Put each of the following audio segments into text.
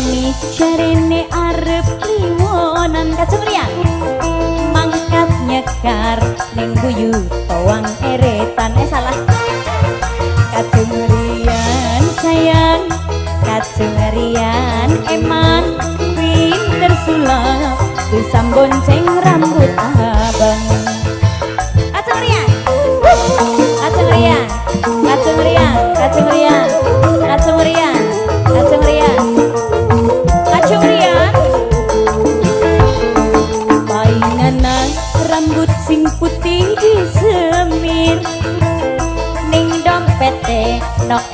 pamit jarene arep liwonan. Kacemrian mangkat nyekar ning guyu tawang eretan. Eh salah. Kacemrian sayang. Kacemrian eman. Pinter sulap. Bisa bonceng rambut abang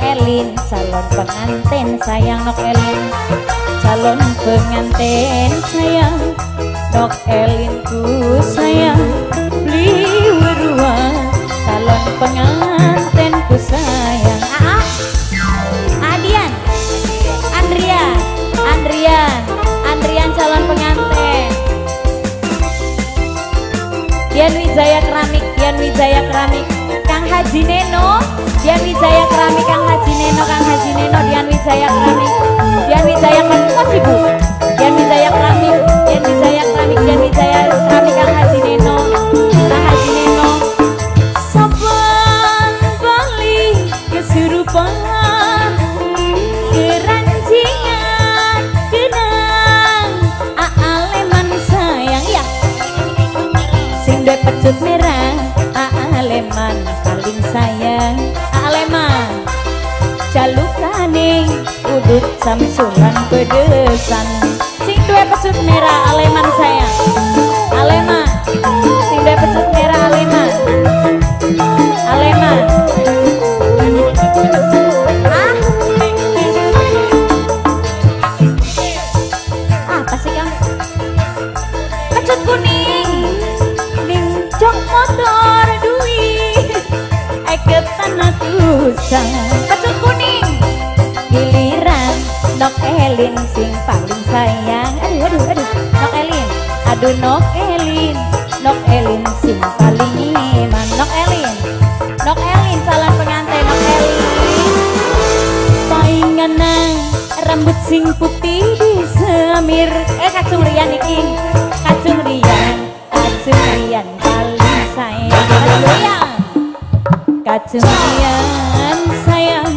elin calon pengantin sayang nok elin. Calon pengantin sayang nok elin ku sayang. Beli calon pengantin ku sayang Neno, Kang jalukane udut samsulan pedesan. Sing duwe pecut merah aleman sayang. Aleman. Sing duwe pecut merah aleman. Aleman elin sing paling sayang. Aduh aduh aduh. Nok elin. Aduh nok elin. Nok elin sing paling iman. Nok elin. Nok elin salam pengantin nok elin. Painganan rambut sing putih disemir eh kacung rian iki. Kacung rian. Kacung rian paling sayang. Kacung rian. Kacung rian sayang.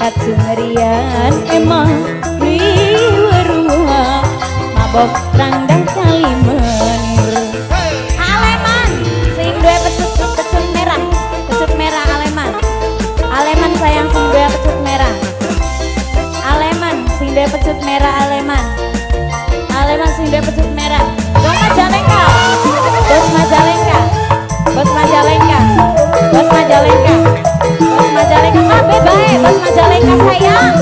Kacung rian emang mabok ranggang kali menir aleman sing duwe pecut pecut merah pecut merah aleman. Aleman sayang sing duwe pecut merah. Aleman sing duwe pecut merah aleman. Aleman sing duwe pecut merah. Bos majalengka. Bos majalengka. Bos majalengka. Bos majalengka. Bos majalengka. Mabe bae bos majalengka sayang.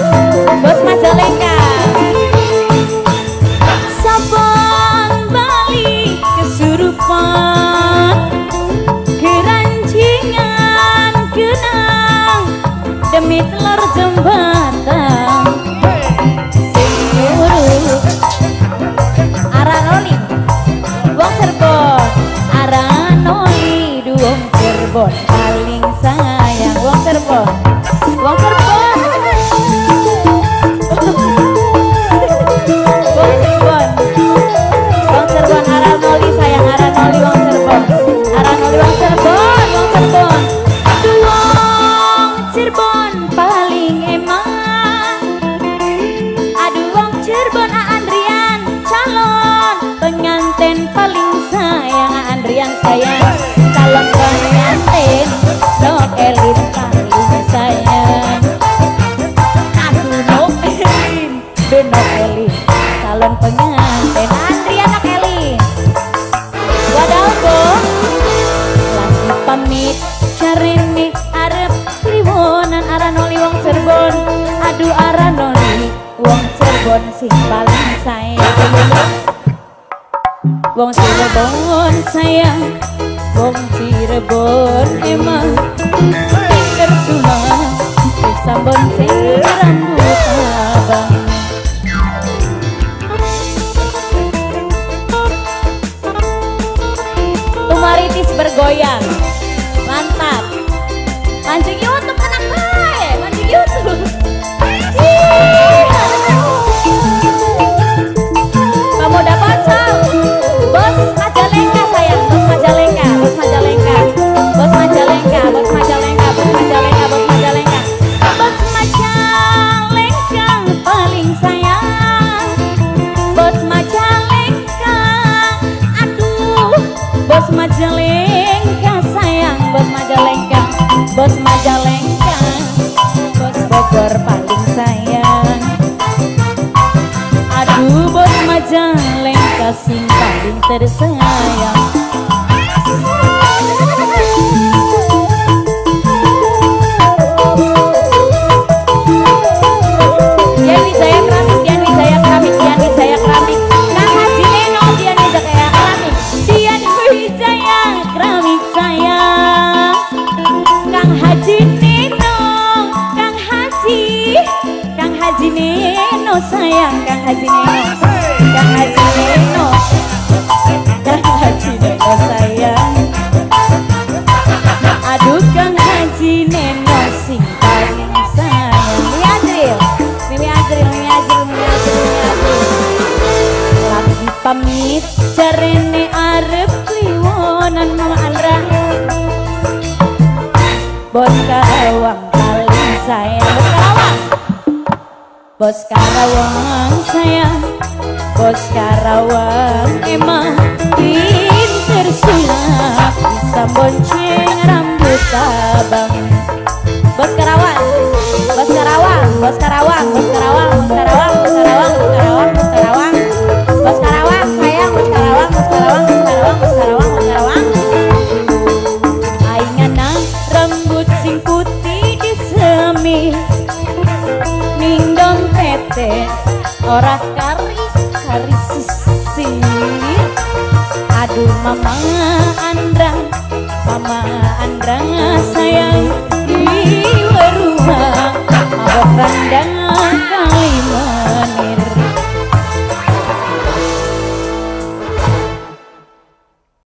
Bos majalengka Telur jembatan. Sing nyuruh Aranoli Wong Cirebon. Aranoli Duong Cirebon. Paling sayang Wong Cirebon wong Cirebon sayang. Wong Cirebon emang majalengka bos majalengka bos bogor paling sayang. Aduh bos majalengka sing paling tersayang. Sayang Kang Haji Neno Bos Karawang sayang. Bos Karawang emang pinter sulap. Bisa bonceng rambut abang. Bos Karawang Bos Karawang Bos Karawang Bos Karawang ora kari kari sisi aduh mama Andra mama Andra sayang di rumah. Abang mana